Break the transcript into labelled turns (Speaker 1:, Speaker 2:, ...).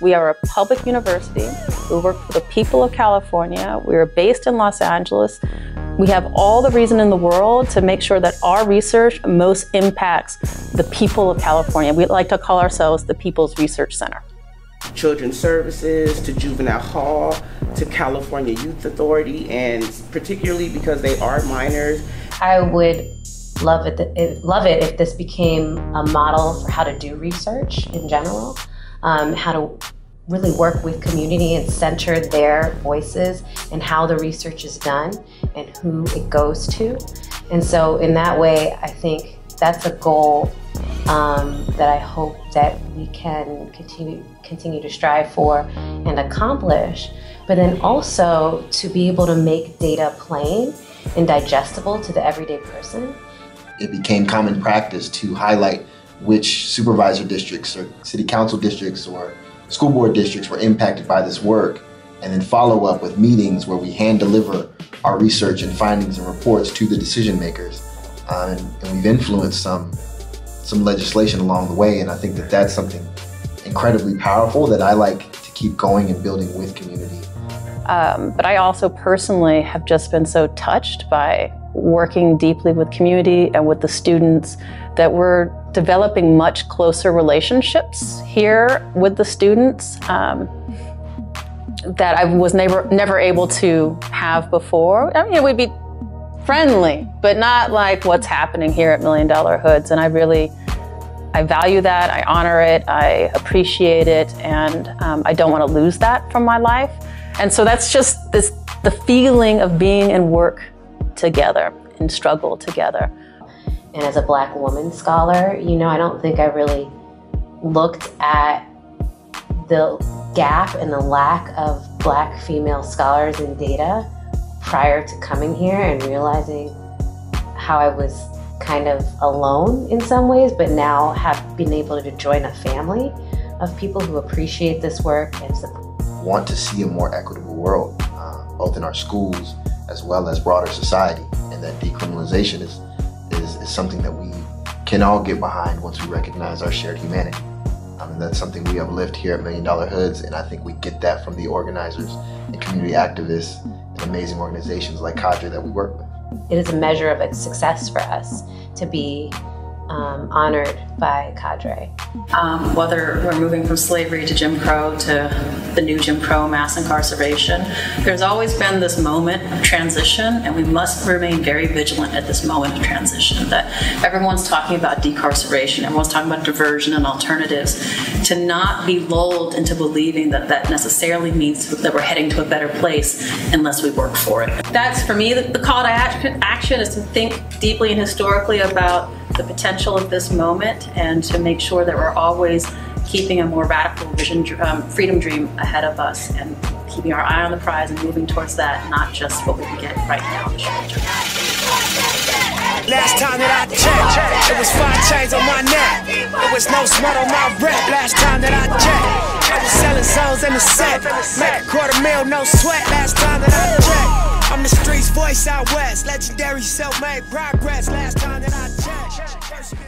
Speaker 1: We are a public university. We work for the people of California. We are based in Los Angeles. We have all the reason in the world to make sure that our research most impacts the people of California. We like to call ourselves the People's Research Center.
Speaker 2: Children's Services to Juvenile Hall to California Youth Authority, and particularly because they are minors.
Speaker 3: I would love it, love it if this became a model for how to do research in general, um, how to really work with community and center their voices and how the research is done and who it goes to. And so in that way, I think that's a goal um, that I hope that we can continue continue to strive for and accomplish. But then also to be able to make data plain and digestible to the everyday person.
Speaker 4: It became common practice to highlight which supervisor districts or city council districts or school board districts were impacted by this work, and then follow up with meetings where we hand deliver our research and findings and reports to the decision makers. Uh, and, and we've influenced some some legislation along the way, and I think that that's something incredibly powerful that I like keep going and building with community.
Speaker 1: Um, but I also personally have just been so touched by working deeply with community and with the students that we're developing much closer relationships here with the students um, that I was never never able to have before. I mean, we'd be friendly, but not like what's happening here at Million Dollar Hoods. And I really, I value that. I honor it. I appreciate it, and um, I don't want to lose that from my life. And so that's just this the feeling of being and work together and struggle together.
Speaker 3: And as a black woman scholar, you know, I don't think I really looked at the gap and the lack of black female scholars in data prior to coming here and realizing how I was kind of alone in some ways, but now have been able to join a family of people who appreciate this work and support.
Speaker 4: Want to see a more equitable world, uh, both in our schools as well as broader society, and that decriminalization is is, is something that we can all get behind once we recognize our shared humanity. Um, and that's something we have lived here at Million Dollar Hoods, and I think we get that from the organizers and community activists and amazing organizations like Cadre that we work with.
Speaker 3: It is a measure of success for us to be um, honored by Cadre.
Speaker 5: Um, whether we're moving from slavery to Jim Crow to the new Jim Crow mass incarceration, there's always been this moment of transition, and we must remain very vigilant at this moment of transition. That everyone's talking about decarceration, everyone's talking about diversion and alternatives, to not be lulled into believing that that necessarily means that we're heading to a better place unless we work for it. That's for me the, call to action is to think deeply and historically about the potential of this moment and to make sure that we're always keeping a more radical vision, um, freedom dream ahead of us and keeping our eye on the prize and moving towards that, not just what we can get right now in the.
Speaker 6: Last time that I checked, it was five chains on my neck. Make a quarter mil, no sweat. Last time that I checked. I'm the streets voice out west. Legendary self-made progress. Last time that I checked.